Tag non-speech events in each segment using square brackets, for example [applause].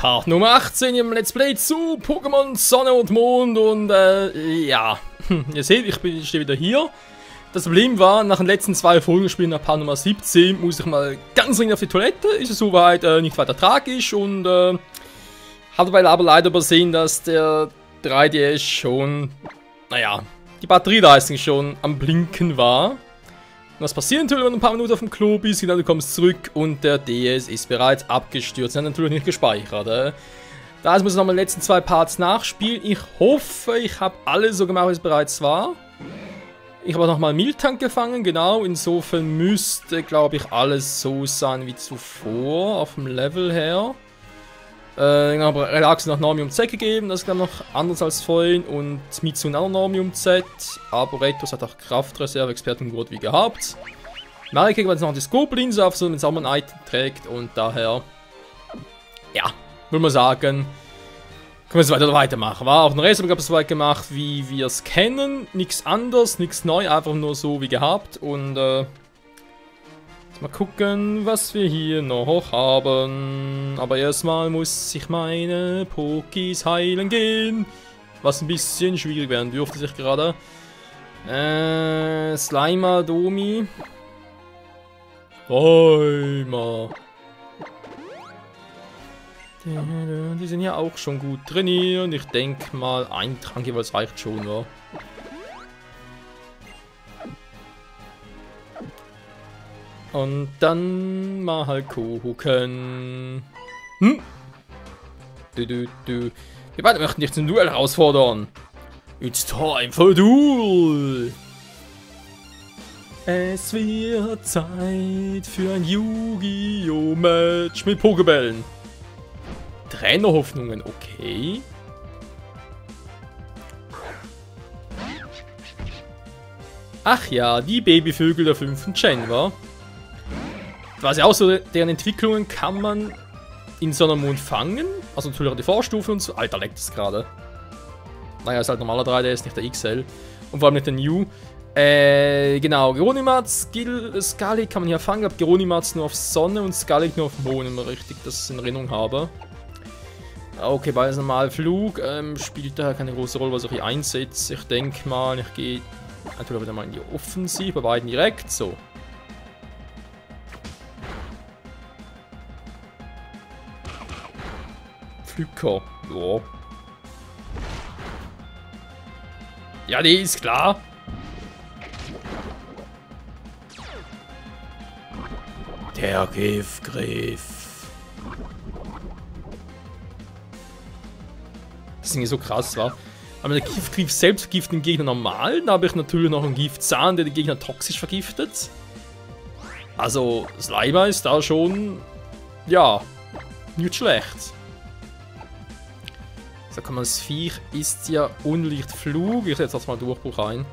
Part Nummer 18 im Let's Play zu Pokémon Sonne und Mond und äh, ja, [laughs] ihr seht, ich, bin, stehe wieder hier. Das Problem war, nach den letzten zwei Folgen spielen nach Part Nummer 17 muss ich mal ganz dringend auf die Toilette, ist es soweit äh, nicht weiter tragisch und äh, habe dabei aber leider übersehen, dass der 3DS schon, naja, die Batterieleistung schon am Blinken war. Was passiert natürlich, wenn du ein paar Minuten auf dem Klo bist, genau, du kommst zurück und der DS ist bereits abgestürzt. Er hat natürlich nicht gespeichert. Äh. Da muss ich nochmal die letzten zwei Parts nachspielen. Ich hoffe, ich habe alles so gemacht, wie es bereits war. Ich habe nochmal Miltank gefangen, genau. Insofern müsste, glaube ich, alles so sein wie zuvor, auf dem Level her. Äh, dann habe Relax noch Normium Z gegeben, das ist glaube noch anders als vorhin. Und Mitsun auch Normium Z. Arboretus hat auch Kraftreserve, Expertengurt wie gehabt. Marike hat jetzt noch die Scope-Linse auf, so ein Sammel-Item trägt. Und daher, ja, würde man sagen, können wir es weiter weitermachen. War auch ein habe ich so weit gemacht, wie wir es kennen. Nichts anders, nichts neu, einfach nur so wie gehabt. Und äh, Mal gucken, was wir hier noch haben. Aber erstmal muss ich meine Pokis heilen gehen. Was ein bisschen schwierig werden dürfte sich gerade. Äh, Slimer, Domi. Slimer. Die sind ja auch schon gut trainiert. Ich denke mal, ein Trank jeweils reicht schon, wa? Und dann mal gucken. Hm? Du, du, du. Wir beide möchten dich zum Duell herausfordern. It's time for duel. Es wird Zeit für ein Yu-Gi-Oh! Match mit Pokebällen. Trainerhoffnungen, okay. Ach ja, die Babyvögel der fünften Gen, war quasi auch so, deren Entwicklungen kann man in Sonne fangen. Also natürlich die Vorstufen und so. Alter, leckt das gerade. Naja, ist halt normaler 3DS, nicht der XL. Und vor allem nicht der New. Äh, genau, Geronimatz, Gil, Skalik kann man hier fangen. Ich Geronimatz nur auf Sonne und Skalik nur auf Mond, wenn ich richtig das in Erinnerung habe. Okay, bei normalen Flug ähm, spielt daher keine große Rolle, was ich hier einsetze. Ich denke mal, ich gehe natürlich wieder mal in die Offensive, bei beiden direkt. So, Flücker. Ja. Ja, die ist klar. Der Giftgriff. Das Ding ist so krass, war. Aber der Giftgriff selbst vergiftet den Gegner normal. Dann habe ich natürlich noch einen Giftzahn, der den Gegner toxisch vergiftet. Also, Slimer ist da schon, ja, nicht schlecht. Kann man das Viech ist ja unlicht Flug. Ich setze jetzt mal Durchbruch ein.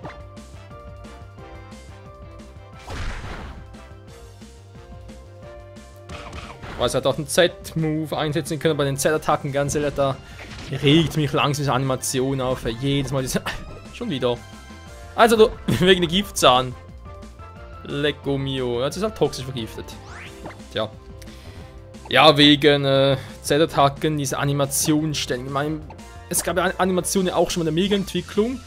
Weiß er hat auch einen Z-Move einsetzen können bei den Z-Attacken. Ganz ehrlich, da regt mich langsam diese Animation auf. Jedes Mal diese... [laughs] Schon wieder. Also, du, [laughs] wegen der Giftzahn. Lecco mio. Jetzt ist halt toxisch vergiftet. Tja. Ja, wegen äh, Z-Attacken, diese Animationsstellen. Ich meine, es gab ja Animationen auch schon in der Mega-Entwicklung.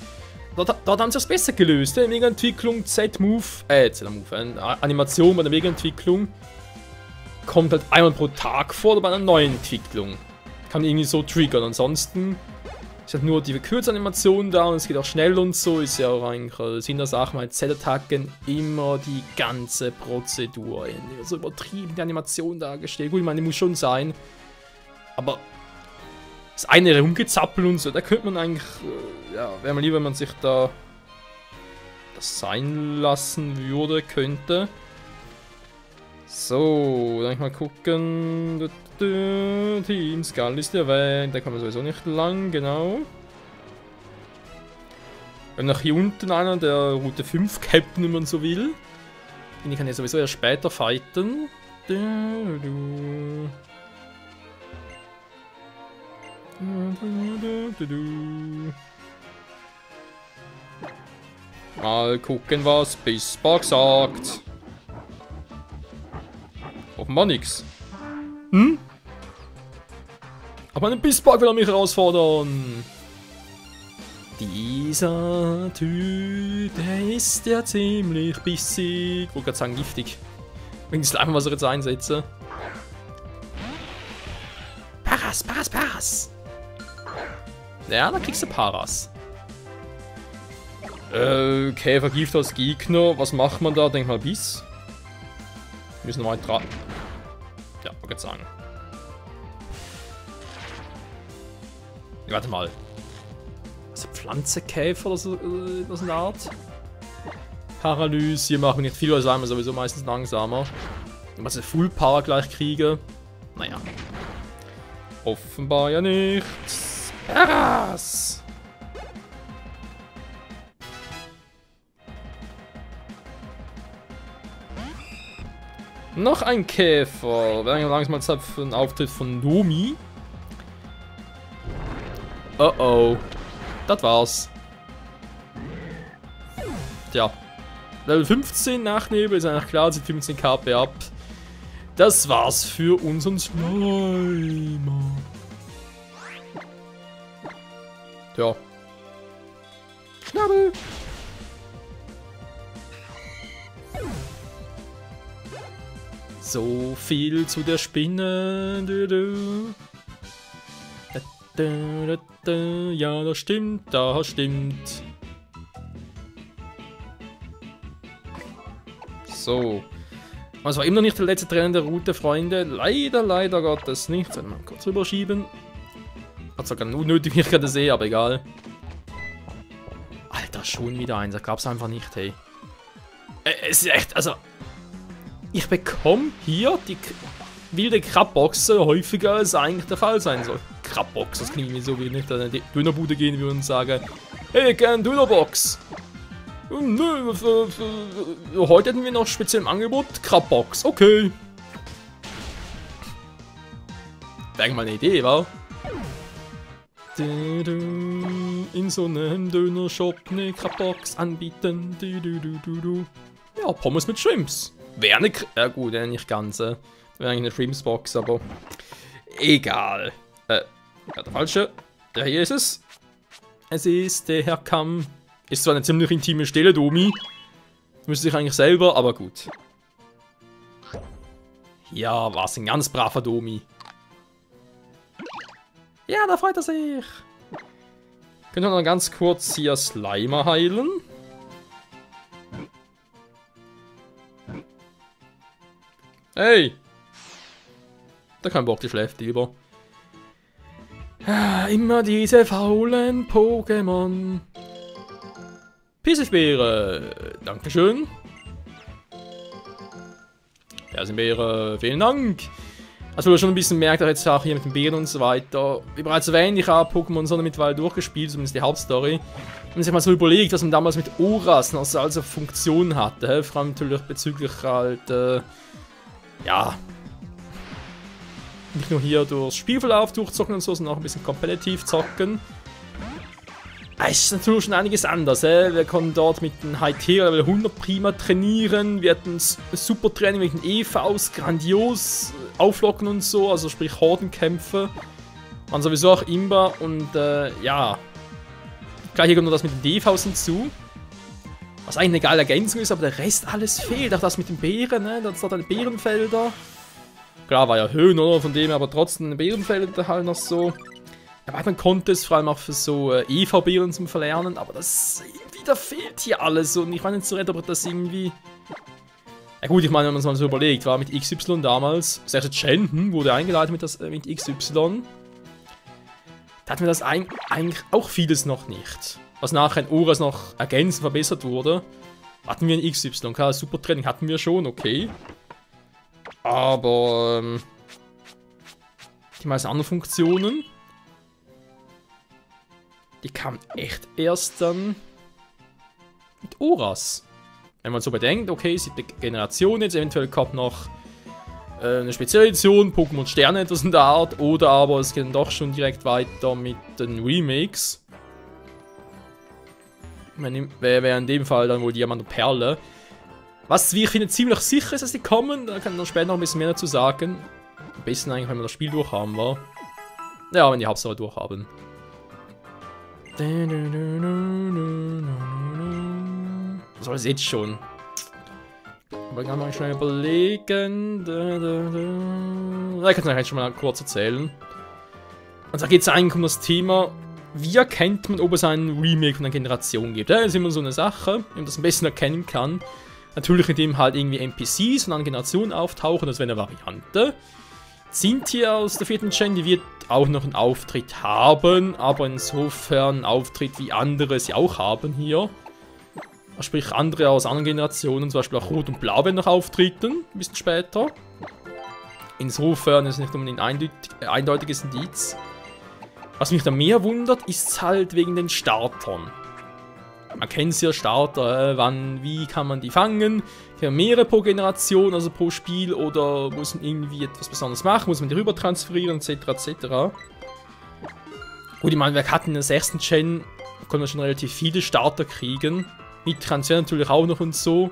Dort, dort, haben sie es besser gelöst. In der Mega-Entwicklung, Z-Move, äh, Z-Move, eine Animation bei der Mega-Entwicklung kommt halt einmal pro Tag vor oder bei einer neuen Entwicklung. Kann irgendwie so triggern. Ansonsten ist halt nur die Kürzanimation da und es geht auch schnell und so. Ist ja auch eigentlich äh, Sinn der Sache, mal Z-Attacken immer die ganze Prozedur. So übertrieben die Animation dargestellt. Gut, ich meine, die muss schon sein. Aber das eine rumgezappelt und so, da könnte man eigentlich, äh, ja, wäre mal lieber, wenn man sich da das sein lassen würde, könnte. So, dann mal gucken. Team Skull ist ja weg, da kann man sowieso nicht lang, genau. Und nach hier unten einer, der Route 5 Captain, wenn man so will. Den kann ja sowieso erst später fighten. Mal gucken, was Bismarck sagt. Offenbar nix. Aber einen Bisspark will er mich herausfordern. Dieser Typ, der ist ja ziemlich bissig. Ich wollte gerade sagen giftig. Wegen des Slime, was ich jetzt einsetze. Paras, Paras, Paras. Ja, da kriegst du Paras. Äh, Käfer Gift als Gegner. Was macht man da? Denk mal Biss. Wir müssen nochmal dran. Ja, wollte gerade sagen. Warte mal. Also Pflanzenkäfer oder so, äh, was in der Art? Paralyse, machen wir nicht viel, wir sowieso meistens langsamer. Und was ich Full Power gleich kriege. Naja. Offenbar ja nichts. Eras! Noch ein Käfer. Wir haben langsam Zeit für einen Auftritt von Nomi. Oh oh. Das war's. Tja. Level 15 Nachnebel ist eigentlich klar, sieht 15 KP ab. Das war's für unseren Slimer. Tja. Schnabel! So viel zu der Spinne. Du, du. Ja, das stimmt, das stimmt. So. Es war immer noch nicht der letzte Trainer der Route, Freunde. Leider, leider Gottes nicht. Sollen wir mal kurz rüberschieben. Hat sogar unnötig, wie ich gerade sehe, aber egal. Alter, schon wieder eins. Das gab's einfach nicht, hey. Äh, es ist echt, also... Ich bekomme hier die wilde Krabboxen häufiger als eigentlich der Fall sein soll. Krabbox, das klingt mir so, wie nicht an eine Dönerbude gehen würde und sagen, hey, gern Dönerbox. Nö, heute hätten wir noch speziell im Angebot Krabbox. Okay. Wäre mal eine Idee, wa? In so einem Dönershop eine Krabbox anbieten. Ja, Pommes mit Shrimps. Wäre eine... Ja gut, nicht ganz. Wäre eigentlich eine Shrimpsbox, aber... Egal. Ja, der falsche. Der hier ist es. Es ist der Herr Kamm. Ist zwar eine ziemlich intime Stelle, Domi. Müsste ich eigentlich selber, aber gut. Ja, was ein ganz braver Domi. Ja, da freut er sich. Können wir noch ganz kurz hier Slimer heilen? Hey! Da kann Bock, die schläft lieber. Immer diese faulen Pokémon. Pieselbeere, Dankeschön. Persenbeere, vielen Dank. Also, du schon ein bisschen merkt, auch jetzt auch hier mit den Beeren und so weiter. Wie bereits erwähnt, ich habe Pokémon Sonne mittlerweile durchgespielt, zumindest die Hauptstory. Wenn man sich mal so überlegt, was man damals mit Oras also Funktion hatte, vor allem natürlich bezüglich halt, äh, ja, nicht nur hier durchs Spielverlauf durchzocken und so, sondern auch ein bisschen kompetitiv zocken. Es ist natürlich schon einiges anders. Äh. Wir konnten dort mit dem High Tier Level 100 prima trainieren. Wir hatten super Training mit den EVs, grandios auflocken und so, also sprich Hordenkämpfe. Waren sowieso auch Imba und äh, ja. Gleich hier kommt noch das mit den DVs hinzu. Was eigentlich eine geile Ergänzung ist, aber der Rest alles fehlt. Auch das mit den Beeren, ne? Das sind dann Beerenfelder. Klar, war ja Höhen, oder? Von dem, aber trotzdem Bärenfelder halt noch so. Erweitern konnte es vor allem auch für so äh, EV-Bären zum Verlernen, aber das irgendwie, da fehlt hier alles und ich meine nicht so recht, ob das irgendwie... Ja gut, ich meine, wenn man es mal so überlegt, war mit XY damals, selbst Chen wurde eingeleitet mit, das, äh, mit XY. Da hatten wir das ein, eigentlich auch vieles noch nicht. Was nachher in Oras noch ergänzt, verbessert wurde. Hatten wir ein XY, klar, Super Training hatten wir schon, okay. Aber ähm, die meisten anderen Funktionen, die kamen echt erst dann mit Oras. Wenn man so bedenkt, okay, siebte Generation jetzt, eventuell kommt noch äh, eine Spezialedition, Pokémon Sterne etwas in der Art, oder aber es geht dann doch schon direkt weiter mit den Remakes. Wäre in dem Fall dann wohl Diamant und Perle. Was, ich finde, ziemlich sicher ist, dass die kommen. Da kann ich noch später noch ein bisschen mehr dazu sagen. Am besten eigentlich, wenn wir das Spiel durch haben, war. Ja, wenn die Hauptstory durchhaben. Was soll es jetzt schon? Aber kann man schnell überlegen. Da kann ich jetzt schon mal kurz erzählen. Und da geht es eigentlich um das Thema, wie erkennt man, ob es ein Remake von einer Generation gibt. Das ist immer so eine Sache, wie man das am besten erkennen kann. Natürlich, indem halt irgendwie NPCs einer Generation auftauchen, das wäre eine Variante. Cynthia aus der vierten Gen, die wird auch noch einen Auftritt haben, aber insofern einen Auftritt wie andere sie auch haben hier. Sprich, andere aus anderen Generationen, zum Beispiel auch Rot und Blau, werden noch auftreten, ein bisschen später. Insofern ist es nicht unbedingt ein eindeutiges Indiz. Was mich da mehr wundert, ist halt wegen den Startern. Man kennt ja Starter, äh, wann, wie kann man die fangen? Für mehrere pro Generation, also pro Spiel, oder muss man irgendwie etwas Besonderes machen, muss man die rüber transferieren, etc. etc. Gut, ich meine, wer hat in der sechsten Gen, konnte man schon relativ viele Starter kriegen. Mit Transfer natürlich auch noch und so.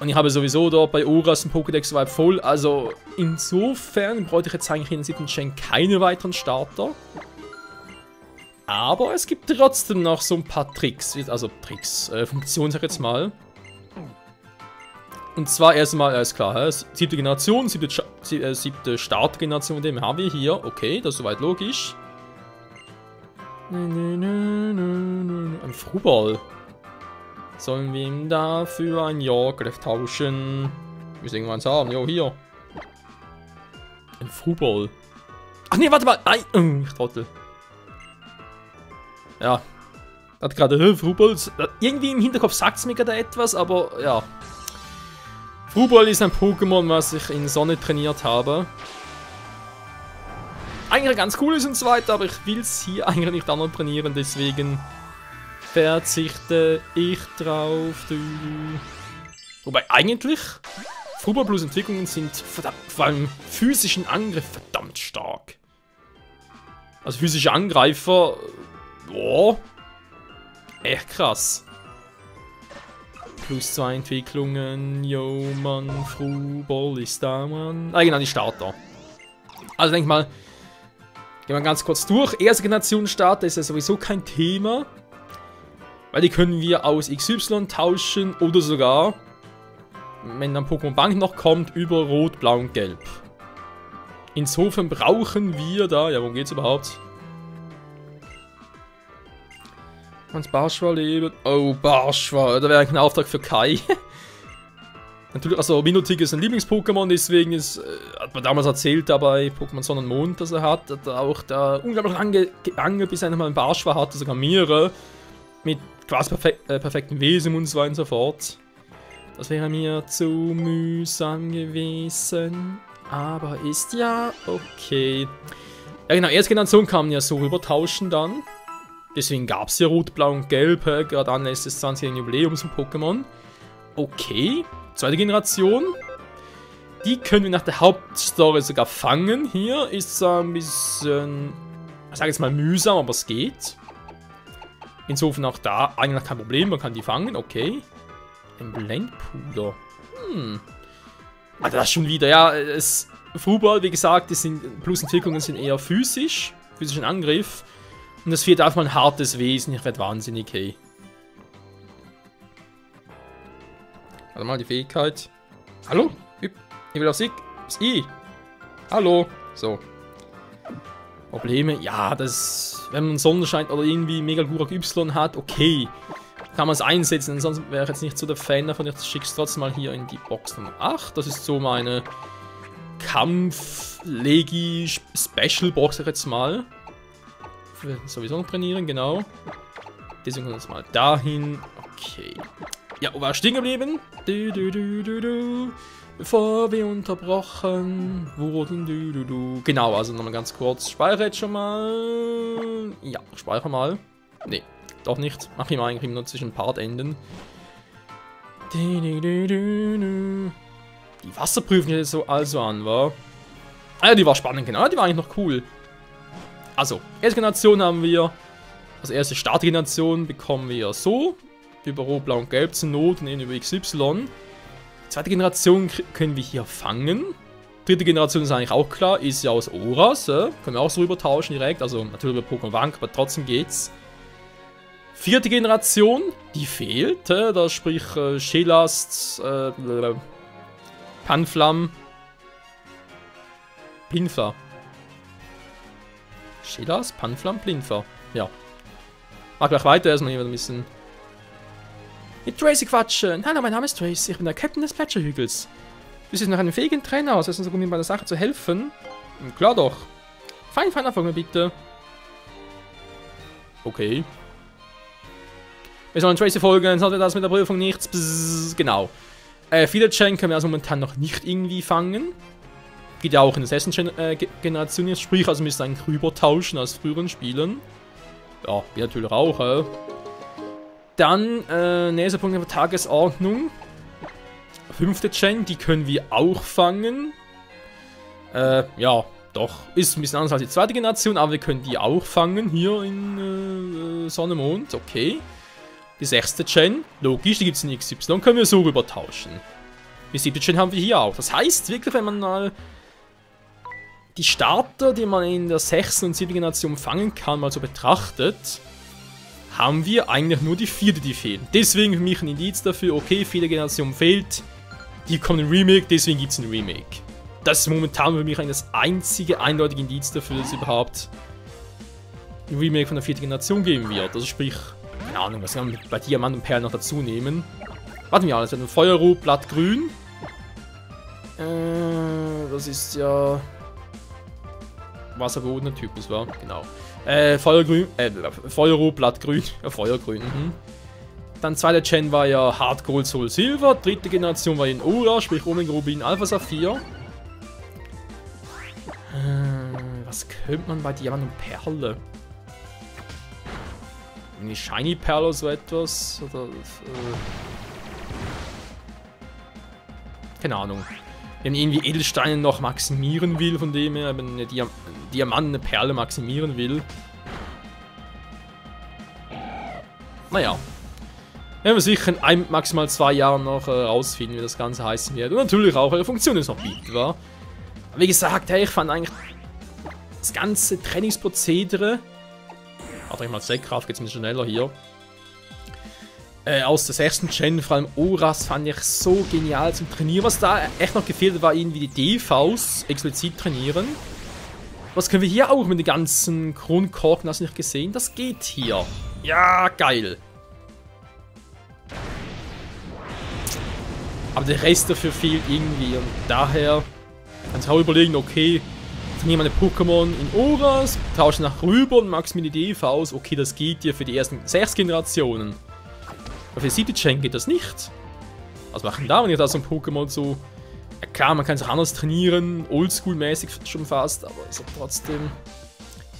Und ich habe sowieso da bei Oras ein Pokédex weit voll, also insofern bräuchte ich jetzt eigentlich in der siebten Gen keine weiteren Starter. Aber es gibt trotzdem noch so ein paar Tricks, also Tricks, äh, Funktionen sag ich jetzt mal. Und zwar erstmal, alles klar, äh, siebte Generation, siebte, äh, siebte Startgeneration, den haben wir hier. Okay, das ist soweit logisch. Ein Fruball. Sollen wir ihm dafür ein Jagdgriff tauschen? Wir müssen irgendwann haben. Jo, hier. Ein Fruball. Ach nee, warte mal. Nein, ich trottel. Ja. Hat gerade äh, Fruballs. Irgendwie im Hinterkopf sagt es mir gerade etwas, aber ja. Fruball ist ein Pokémon, was ich in Sonne trainiert habe. Eigentlich ganz cool ist und so weiter, aber ich will es hier [laughs] eigentlich nicht anderen trainieren, deswegen verzichte ich drauf. Wobei eigentlich Fruball Plus Entwicklungen sind verdammt, vor allem physischen Angriff verdammt stark. Also physische Angreifer Boah. Echt krass. Plus zwei Entwicklungen. Yo, Mann. Fruball ist da, Mann. Ah, genau, die Starter. Also, denk mal. Gehen wir ganz kurz durch. Erste Generation Starter ist ja sowieso kein Thema. Weil die können wir aus XY tauschen oder sogar, wenn dann Pokémon Bank noch kommt, über Rot, Blau und Gelb. Insofern brauchen wir da, ja, worum geht's überhaupt? Hans Barschwa leben. Oh, Barschwa. Da wäre ein Auftrag für Kai. [laughs] Natürlich, also Minotic ist ein Lieblings-Pokémon, deswegen ist, äh, hat man damals erzählt, da bei Pokémon Sonne und Mond, dass er hat, hat er auch da unglaublich lange gegangen, bis er einmal einen Barschwa hatte, sogar mehrere, mit quasi perfek äh, perfekten Wesen und so weiter und so fort. Das wäre mir zu mühsam gewesen, aber ist ja okay. Ja genau, erste Generation kann man ja so rübertauschen dann. Deswegen gab es ja Rot, Blau und Gelb, äh, gerade anlässlich des 20. Jubiläums von Pokémon. Okay, zweite Generation. Die können wir nach der Hauptstory sogar fangen. Hier ist es ein bisschen, ich sage jetzt mal mühsam, aber es geht. Insofern auch da eigentlich kein Problem, man kann die fangen, okay. Ein Blendpuder. Hm. Also das schon wieder, ja, es, Fruball, wie gesagt, die sind, Plusentwicklungen sind eher physisch, physischen Angriff. Und das Vieh darf mal ein hartes Wesen. Ich werde wahnsinnig, hey. Warte mal, die Fähigkeit. Hallo? Ich will auf Sieg. Das I. Hallo. So. Probleme? Ja, das... Wenn man Sonnenschein oder irgendwie Mega Glurak Y hat, okay. Kann man es einsetzen, sonst wäre ich jetzt nicht so der Fan davon. Ich schicke es trotzdem mal hier in die Box Nummer 8. Das ist so meine Kampf-Legi-Special-Box jetzt mal wir sowieso noch trainieren, genau. Deswegen können wir uns mal dahin. Okay. Ja, wo war stehen geblieben? Du, du, du, du, du. Bevor wir unterbrochen wurden. Du, du, du. Genau, also nochmal ganz kurz. Speichere jetzt schon mal. Ja, speichere mal. Nee, doch nicht. Mach ich mal eigentlich nur zwischen Partenden. Du, du, du, du, du. Die Wasserprüfung jetzt so also an, war. Ah ja, die war spannend, genau. Die war eigentlich noch cool. Also, erste Generation haben wir, also erste Startgeneration bekommen wir so, über Rot, Blau und Gelb zur Not und über XY. Zweite Generation können wir hier fangen. Dritte Generation ist eigentlich auch klar, ist ja aus Oras, äh? können wir auch so rüber tauschen direkt, also natürlich über Pokémon Bank, aber trotzdem geht's. Vierte Generation, die fehlt, äh? da sprich äh, Shelast, äh, Panflam, Shelast, Panflam, Plinfa, ja. Mach gleich weiter, erstmal hier ein bisschen mit Tracy quatschen. Hallo, mein Name ist Tracy, ich bin der Captain des Plätscherhügels. Du siehst nach einem fähigen Trainer aus, ist so gut, mir bei der Sache zu helfen? Hm, klar doch. Fein, fein, erfolg bitte. Okay. Wir sollen Tracy folgen, sollte das mit der Prüfung nichts. Bzzz, genau. Äh, viele Chain können wir also momentan noch nicht irgendwie fangen. Geht ja auch in der sechsten äh, Generation jetzt, sprich, also müssen eigentlich rüber tauschen aus früheren Spielen. Ja, geht natürlich auch, äh. Dann, äh, nächster Punkt der Tagesordnung fünfte Gen, die können wir auch fangen. Äh, ja, doch. Ist ein bisschen anders als die zweite Generation, aber wir können die auch fangen hier in äh, Sonne, Mond. Okay. Die sechste Gen, logisch, die gibt es in XY, können wir so rüber tauschen. Die siebte Gen haben wir hier auch. Das heißt wirklich, wenn man mal die Starter, die man in der sechsten und siebten Generation fangen kann, mal so betrachtet, haben wir eigentlich nur die vierte, die fehlen. Deswegen für mich ein Indiz dafür, okay, vierte Generation fehlt, die kommen in Remake, deswegen gibt es ein Remake. Das ist momentan für mich eigentlich das einzige eindeutige Indiz dafür, dass es überhaupt ein Remake von der vierten Generation geben wird. Also sprich, keine Ahnung, was kann man bei Diamant und Perl noch dazu nehmen? Warten wir an, das wird ein Feuerrot, Blattgrün. Äh, das ist ja... Wasserbodener Typus war, genau. Äh, Feuergrün, äh, Feuerrot, Blattgrün, ja, [laughs] Feuergrün, mhm. Dann zweite Gen war ja Hard Gold Soul Silver. Dritte Generation war in Ura, sprich Omega Rubin Alpha Saphir. Äh, was könnte man bei Diamant und Perle? Eine Shiny Perle oder so etwas? Oder, äh, keine Ahnung. Wenn irgendwie Edelsteine noch maximieren will, von dem her, wenn eine Diam Diamant eine Perle maximieren will. Naja, werden wir sicher in ein, maximal zwei Jahren noch äh, rausfinden, wie das Ganze heißen wird. Und natürlich auch, welche Funktion es noch bietet, war. Wie gesagt, hey, ich fand eigentlich das ganze Trainingsprozedere. Warte ich mal, Säckkraft geht es ein bisschen schneller hier. Äh, aus der sechsten Gen, vor allem Oras, fand ich so genial zum Trainieren. Was da echt noch gefehlt war irgendwie die DVs explizit trainieren. Was können wir hier auch mit den ganzen Kronkorken, hast du nicht gesehen? Das geht hier. Ja, geil. Aber der Rest dafür fehlt irgendwie und daher kannst du auch überlegen, okay, trainiere meine Pokémon in Oras, tausche nach rüber und max mir die DVs. Okay, das geht dir für die ersten sechs Generationen. Aber für City Chain geht das nicht. Was machen da, wenn ihr da so ein Pokémon so... Ja klar, man kann es auch anders trainieren, oldschool-mäßig schon fast, aber ist halt trotzdem...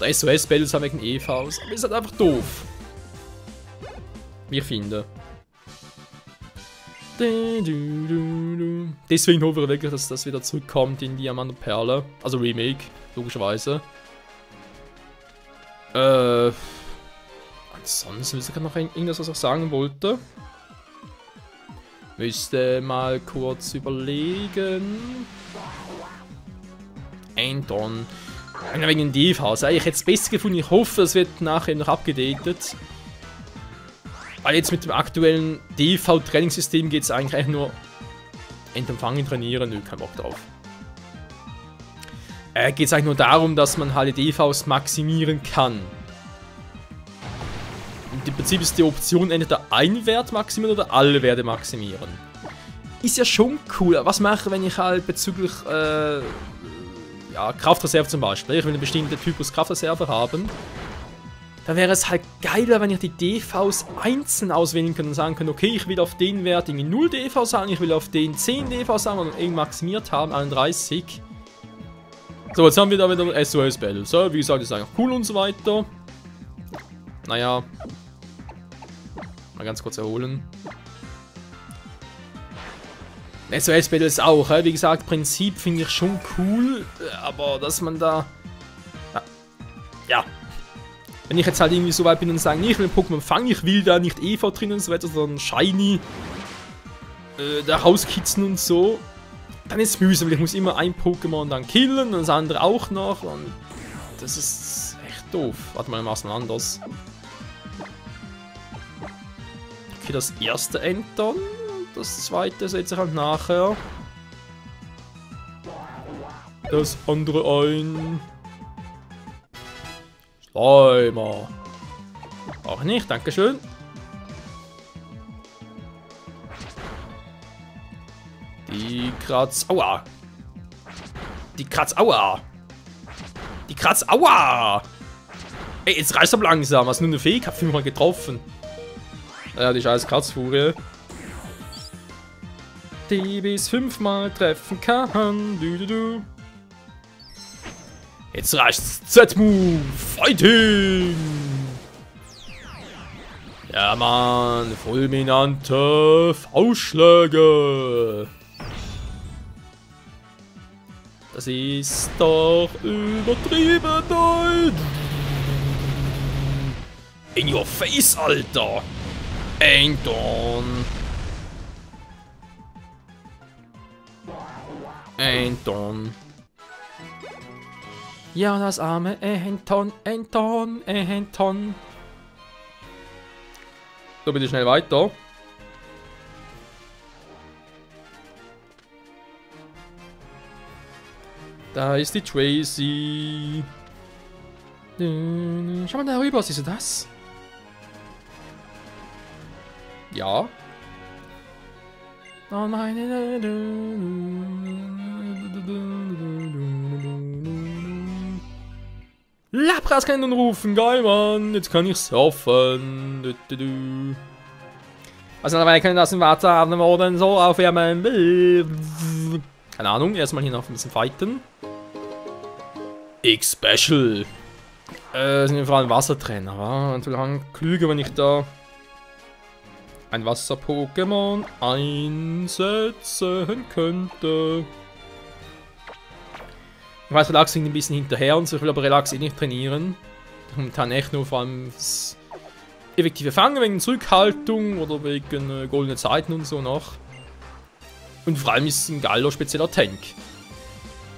Der SOS-Battles haben wegen EVs, aber ist halt einfach doof. Wie ich finde. Deswegen hoffe ich wirklich, dass das wieder zurückkommt in Diamant und Perle. Also Remake, logischerweise. Äh. Ansonsten wüsste ich noch irgendwas, was ich sagen wollte. Müsste mal kurz überlegen. Anton. Wegen dem Dev-Haus. Ich hätte es besser gefunden. Ich hoffe, es wird nachher noch abgedatet. Weil jetzt mit dem aktuellen DV-Trainingssystem geht es eigentlich nur Endempfangen trainieren, nö, kein Bock drauf. Äh, geht es eigentlich nur darum, dass man halt die DVs maximieren kann. Im Prinzip ist die Option entweder ein Wert maximieren oder alle Werte maximieren. Ist ja schon cool. Was mache ich, wenn ich halt bezüglich äh, ja, Kraftreserve zum Beispiel, ich will einen bestimmten Typus Kraftreserve haben da wäre es halt geiler, wenn ich die DVs einzeln auswählen könnte und sagen könnte, okay, ich will auf den Wert irgendwie 0 DV sagen, ich will auf den 10 DV sagen und irgendwie maximiert haben, 31. So, jetzt haben wir da wieder SOS Battle. So, wie gesagt, ist eigentlich cool und so weiter. Naja. Mal ganz kurz erholen. SOS Battle ist auch, wie gesagt, Prinzip finde ich schon cool, aber dass man da... Ja, wenn ich jetzt halt irgendwie so weit bin und sage, nee, ich will Pokémon fangen, ich will da nicht EV drin und so weiter, sondern Shiny, äh, da rauskitzen und so, dann ist es mühsam, weil ich muss immer ein Pokémon dann killen und das andere auch noch und das ist echt doof. Warte mal, wir machen mal anders. Für das erste Entern, das zweite setze ich halt nachher. Das andere ein. Slimer. Auch nicht, Dankeschön. Die Kratz... Aua! Die Kratz... Aua! Die Kratz... Aua! Ey, jetzt reißt aber langsam. Hast nur eine Fähigkeit fünfmal getroffen. Ja, die scheiß Kratzfurie. Die bis fünfmal treffen kann. Du, du, du. Jetzt reicht's. Z-Move. Fighting! Ja, Mann. Fulminante Faustschläge. Das ist doch übertrieben doll. In your face, Alter. Anton. Anton. Ja, das arme Anton, Anton, Anton. So, bitte schnell weiter. Da ist die Tracy. Schau mal da rüber, siehst du das? Ja. Oh meine. Lapras kann nun rufen, geil Mann, jetzt kann ich surfen. Du, du, du. Also dabei können das im Wasser oder so aufwärmen. Keine Ahnung, erstmal hier noch ein bisschen fighten. X-Special. Äh, sind wir vor allem Wassertrainer, wa? Und lang klüger, wenn ich da ein Wasser-Pokémon einsetzen könnte. Ich weiß, Relax sind ein bisschen hinterher und so, ich will aber Relax eh nicht trainieren. Momentan echt nur vor allem das effektive Fangen wegen Zurückhaltung oder wegen äh, goldene Zeiten und so noch. Und vor allem ist ein Gallo spezieller Tank.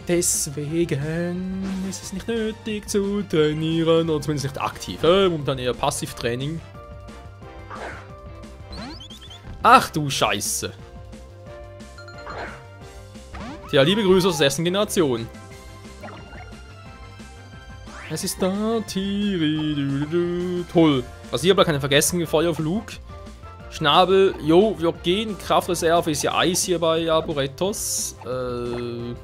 Deswegen ist es nicht nötig zu trainieren, oder zumindest nicht aktiv. Äh, momentan eher Passivtraining. Ach du Scheiße. Tja, liebe Grüße aus der ersten Generation. Es ist da, Tiri, du, du, toll. Rasierblatt kann ich vergessen, Feuerflug. Schnabel, jo, wir gehen. Kraftreserve ist ja Eis hier bei Arboretos. Äh...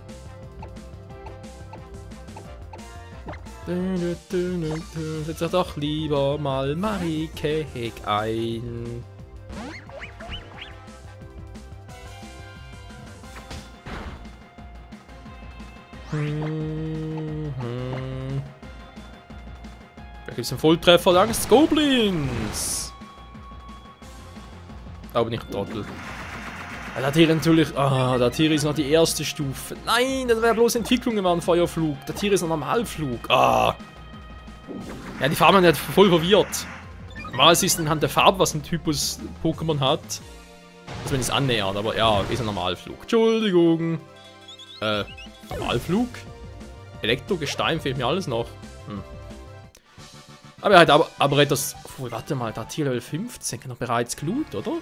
Setz doch lieber mal Marikek ein. Da gibt es einen Volltreffer langs Goblins. Aber nicht Trottel. Ja, der Tier natürlich. Ah, der Tier ist noch die erste Stufe. Nein, das wäre bloß Entwicklung war ein Feuerflug. Der Tier ist ein Normalflug. Ah. Ja, die Farben sind voll verwirrt. Mal ist anhand der Farbe, was ein Typus Pokémon hat. Also wenn es annähert, aber ja, ist ein Normalflug. Entschuldigung. Äh, Normalflug? Elektrogestein fehlt mir alles noch. Hm. Aber er hat aber, aber etwas... Oh, warte mal, da Tier Level 15 kann er bereits Glut, oder?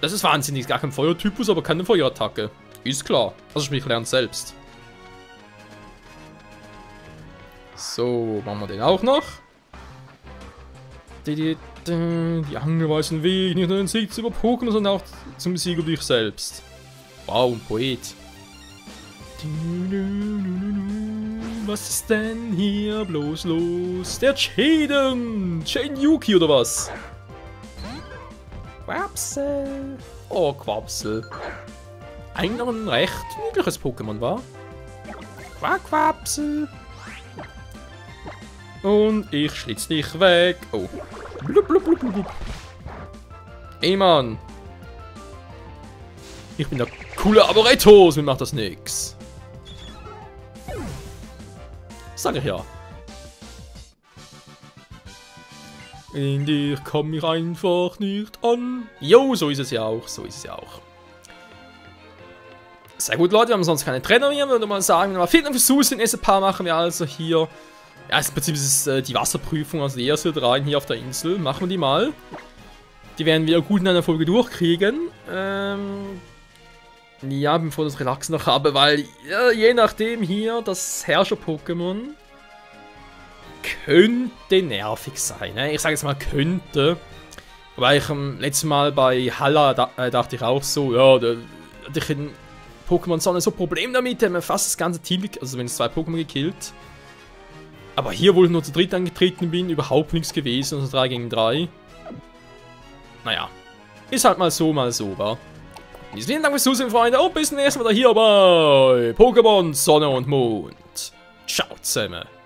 Das ist wahnsinnig, gar kein Feuertypus, aber keine Feuerattacke. Ist klar. Also sprich, lernt selbst. So, machen wir den auch noch. Die, die, die, angeweisen Weg, nicht nur den Sieg über Pokémon, sondern auch zum Sieg über dich selbst. Wow, ein Poet. Was ist denn hier bloß los? Der Chaden! Chaden Yuki oder was? Quapsel. Oh, Quapsel. Eigentlich noch ein recht niedliches Pokémon war. Quaquapsel. Und ich schlitz dich weg. Oh. Blub, blub, blub, blub. Ey, Mann. Ich bin der coole Arboretos, mir macht das nix. Sag ich ja. In dir komm ich einfach nicht an. Jo, so ist es ja auch, so ist es ja auch. Sehr gut, Leute, wir haben sonst keine Trainer mehr, würde mal sagen. Aber vielen Dank fürs Zusehen. Erste Paar machen wir also hier. Ja, im Prinzip ist es äh, die Wasserprüfung, also die erste rein hier auf der Insel. Machen wir die mal. Die werden wir gut in einer Folge durchkriegen. Ähm, ja, bevor das Relax noch habe, weil ja, je nachdem hier das Herrscher-Pokémon könnte nervig sein. Ne? Ich sage jetzt mal könnte. Weil ich am letzten Mal bei Halla da, äh, dachte ich auch so, ja, da hatte ich in Pokémon Sonne so Problem damit, haben wir fast das ganze Team, also wenn es zwei Pokémon gekillt. Aber hier, wo ich nur zu dritt angetreten bin, überhaupt nichts gewesen, also 3 gegen 3. Naja, ist halt mal so, mal so, wa? Vielen Dank fürs Zusehen, Freunde, und bis zum nächsten Mal hier bei Pokémon Sonne und Mond. Ciao zusammen.